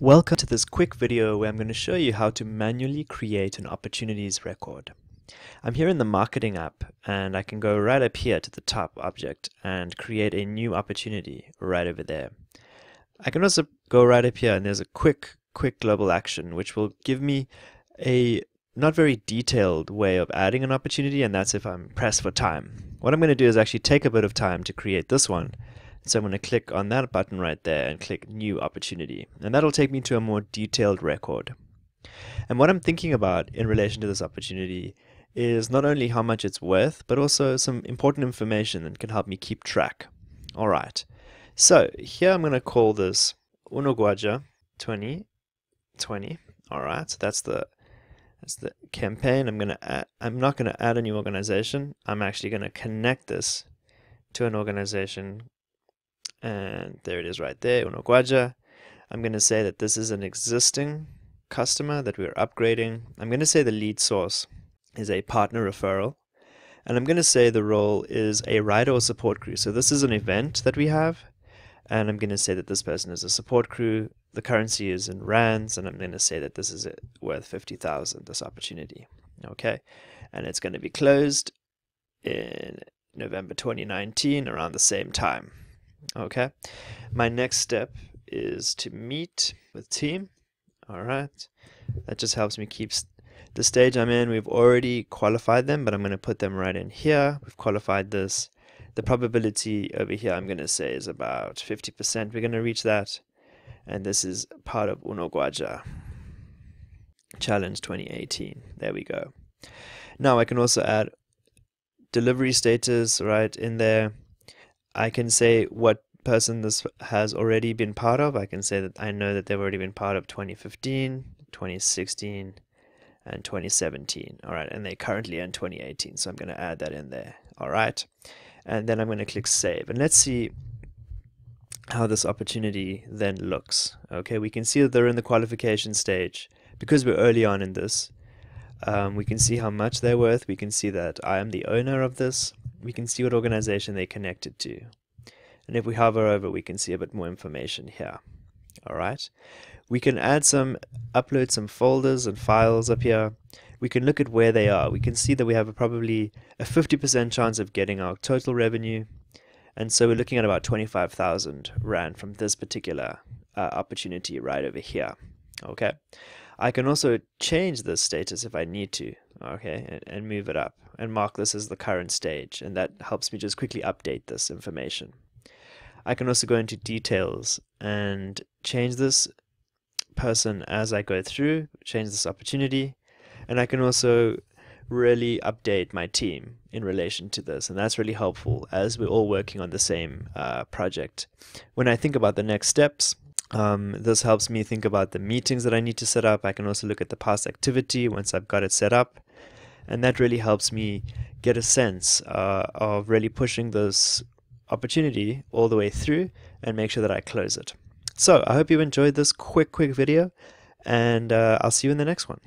Welcome to this quick video where I'm going to show you how to manually create an opportunities record. I'm here in the marketing app and I can go right up here to the top object and create a new opportunity right over there. I can also go right up here and there's a quick, quick global action which will give me a not very detailed way of adding an opportunity and that's if I'm pressed for time. What I'm going to do is actually take a bit of time to create this one so I'm going to click on that button right there and click New Opportunity. And that'll take me to a more detailed record. And what I'm thinking about in relation to this opportunity is not only how much it's worth, but also some important information that can help me keep track. All right. So here I'm going to call this Unogwaja 2020. All right. So that's the that's the campaign. I'm going to add, I'm not going to add a new organization. I'm actually going to connect this to an organization and there it is right there, Unogwaja. I'm going to say that this is an existing customer that we're upgrading. I'm going to say the lead source is a partner referral. And I'm going to say the role is a rider or support crew. So this is an event that we have. And I'm going to say that this person is a support crew. The currency is in rands. And I'm going to say that this is worth 50,000, this opportunity. Okay. And it's going to be closed in November 2019 around the same time. Okay. My next step is to meet with team. All right. That just helps me keep the stage I'm in. We've already qualified them, but I'm going to put them right in here. We've qualified this. The probability over here, I'm going to say, is about 50%. We're going to reach that. And this is part of Unogwaja Challenge 2018. There we go. Now I can also add delivery status right in there. I can say what person this has already been part of. I can say that I know that they've already been part of 2015, 2016, and 2017. All right, and they currently in 2018, so I'm going to add that in there. All right, and then I'm going to click save, and let's see how this opportunity then looks. Okay, we can see that they're in the qualification stage because we're early on in this. Um, we can see how much they're worth. We can see that I am the owner of this we can see what organization they connected to. And if we hover over, we can see a bit more information here. All right. We can add some, upload some folders and files up here. We can look at where they are. We can see that we have a probably a 50% chance of getting our total revenue. And so we're looking at about 25,000 Rand from this particular uh, opportunity right over here. Okay. I can also change this status if I need to, okay, and, and move it up and mark this as the current stage, and that helps me just quickly update this information. I can also go into details and change this person as I go through, change this opportunity, and I can also really update my team in relation to this, and that's really helpful as we're all working on the same uh, project. When I think about the next steps, um, this helps me think about the meetings that I need to set up. I can also look at the past activity once I've got it set up. And that really helps me get a sense uh, of really pushing this opportunity all the way through and make sure that I close it. So I hope you enjoyed this quick, quick video, and uh, I'll see you in the next one.